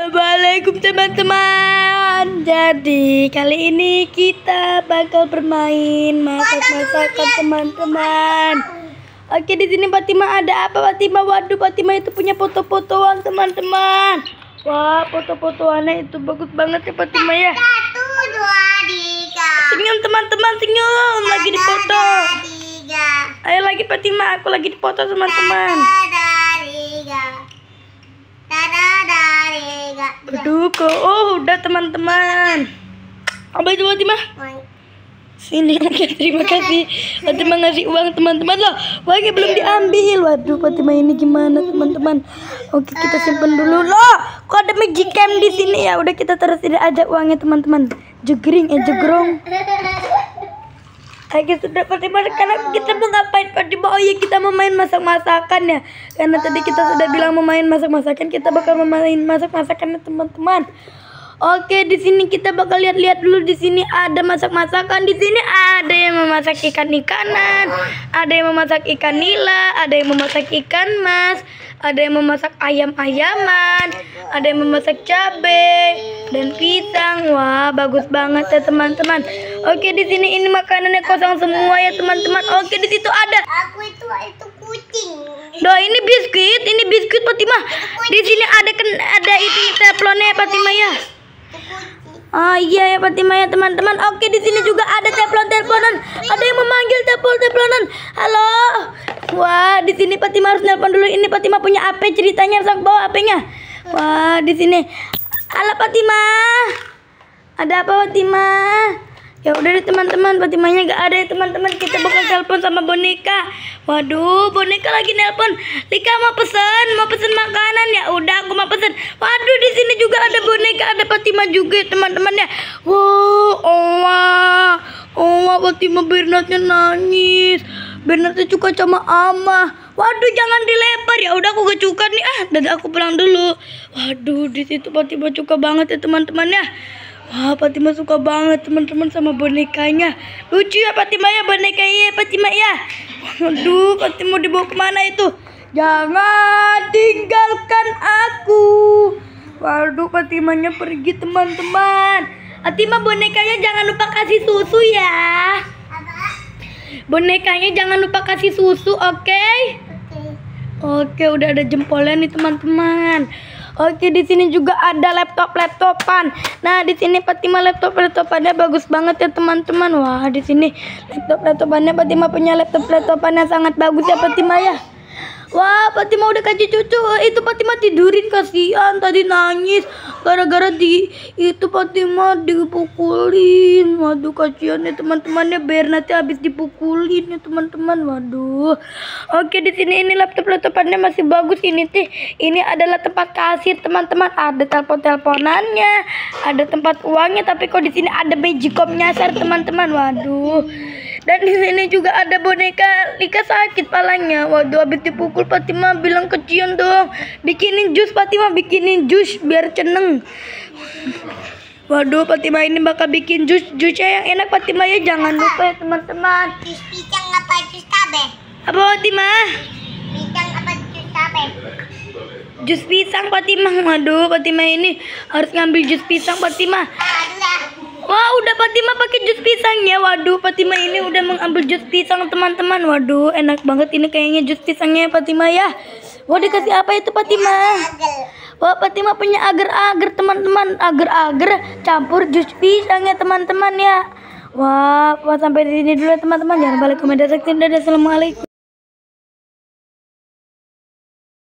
Assalamualaikum teman-teman. Jadi kali ini kita bakal bermain masak-masakan teman-teman. Oke di sini Fatima ada apa Fatima? Waduh Fatima itu punya foto-fotoan teman-teman. Wah foto-fotoannya itu bagus banget ya Fatima ya. Satu, dua, tiga. Senyum teman-teman senyum lagi di foto. Tiga. Ayo lagi Fatima aku lagi di foto teman-teman. Kok oh udah teman-teman. Apa itu Fatima? Sini oke terima kasih. Fatima ngasih uang teman-teman. Loh Uangnya belum diambil. Waduh Fatima ini gimana teman-teman? Oke kita simpan dulu. Loh Kok ada magic cam di sini? Ya Udah kita terusin aja uangnya teman-teman. Jegring eh jegrong Oke sudah Fatima sekarang kita mau ngapain? Fatima Oh iya kita mau main masak-masakan ya. Karena tadi kita sudah bilang mau main masak-masakan Kita bakal memain masak-masakan teman-teman Oke, di sini kita bakal lihat-lihat dulu di sini ada masak-masakan. Di sini ada yang memasak ikan-ikanan, ada yang memasak ikan nila, ada yang memasak ikan mas, ada yang memasak ayam-ayaman, ada yang memasak cabai dan pisang. Wah, bagus banget ya teman-teman. Oke, di sini ini makanannya kosong semua ya teman-teman. Oke, di situ ada Aku itu itu kucing. Doh ini biskuit, ini biskuit Fatima. Di sini ada ken ada itu teflonnya ya Fatima ya. Oh iya ya Fatima ya teman-teman. Oke di sini juga ada telepon teleponan. Ada yang memanggil telepon teleponan. Halo. Wah di sini Fatima harus nelpon dulu. Ini Fatima punya HP ceritanya harus bawa HP-nya. Wah di sini. Halo Fatima. Ada apa Fatima? Ya udah deh teman-teman, Fatimanya gak ada ya teman-teman. Kita bakal telepon sama boneka. Waduh, boneka lagi nelpon. Lika mau pesen, mau pesen makanan ya. Udah, aku mau pesen. Waduh, di sini juga ada boneka, ada Fatima juga ya teman-teman ya. Wow, oh, oh, Fatima Bernardnya nangis. Bernardnya suka sama Ama. Waduh, jangan dilempar ya. Udah aku kecukan nih. Ah, dadah aku pulang dulu. Waduh, di situ Fatima suka banget ya teman-teman ya. Wah, Fatima suka banget teman-teman sama bonekanya. Lucu ya Fatima ya bonekanya ya Fatima ya. Waduh, Fatima dibawa ke mana itu? Jangan tinggalkan aku. Waduh, Fatimanya pergi teman-teman. Fatima bonekanya jangan lupa kasih susu ya. Bonekanya jangan lupa kasih susu, oke? Oke. Oke, udah ada jempolnya nih teman-teman. Oke, di sini juga ada laptop-laptopan. Nah, di sini Fatima laptop-laptopannya bagus banget ya teman-teman. Wah, di sini laptop-laptopannya Fatima punya laptop-laptopan yang sangat bagus ya Fatima ya. Wah, Fatima udah kasih cucu. Itu Fatima tidurin kasihan tadi nangis gara-gara di itu Fatima dipukulin. Waduh, kasihan ya teman-temannya Bernatnya habis dipukulin ya teman-teman. Waduh. Oke, di sini ini laptop-laptopannya masih bagus ini tih. Ini adalah tempat kasir teman-teman. Ada telepon-teleponannya, ada tempat uangnya, tapi kok di sini ada magicom nyasar teman-teman. Waduh. Dan di sini juga ada boneka Lika sakit palanya. Waduh, habis dipukul Fatima bilang kecian dong. Bikinin jus Fatima, bikinin jus biar ceneng. Waduh, Fatima ini bakal bikin jus jusnya yang enak Fatima ya. Jangan lupa ya teman-teman. Jus pisang apa jus cabe? Apa Fatima? Pisang apa jus cabe? Jus pisang Fatima. Waduh, Fatima ini harus ngambil jus pisang Fatima. Fatima pakai jus pisangnya. Waduh, Fatima ini udah mengambil jus pisang teman-teman. Waduh, enak banget ini kayaknya jus pisangnya Fatima ya. Wah, dikasih apa itu Fatima? Wah, Fatima punya agar-agar teman-teman. Agar-agar campur jus pisangnya teman-teman ya. Wah, sampai di sini dulu teman-teman. Jangan balik komen dan subscribe. Dadah, Assalamualaikum.